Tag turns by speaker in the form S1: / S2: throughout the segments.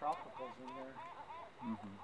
S1: tropicals in there. Mm -hmm.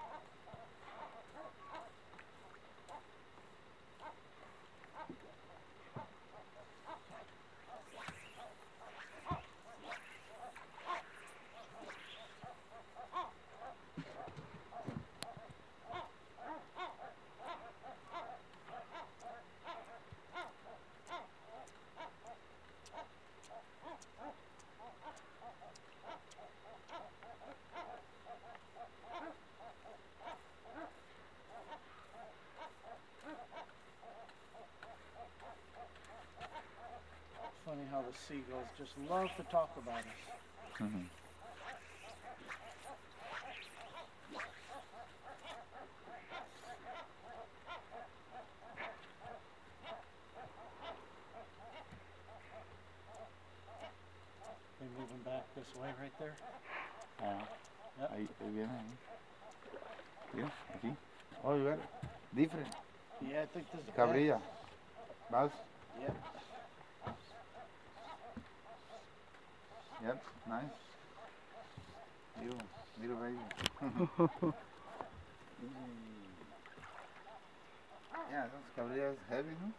S2: Funny how the seagulls just love to talk about us.
S1: Ujú.
S2: They moving back this way right there.
S1: Ah,
S2: Yep.
S1: ahí, ahí viene. ahí. Mira, aquí. Oh, you got it. Different.
S2: Yeah, I think this is
S1: Cabrilla. Mouse.
S2: Yep.
S1: Yep, nice. You, little baby. Mm. yeah, those cabrillas heavy, no?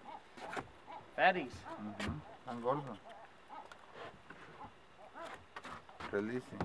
S2: Fatties.
S1: Ujú, Tan gordos. Releasing.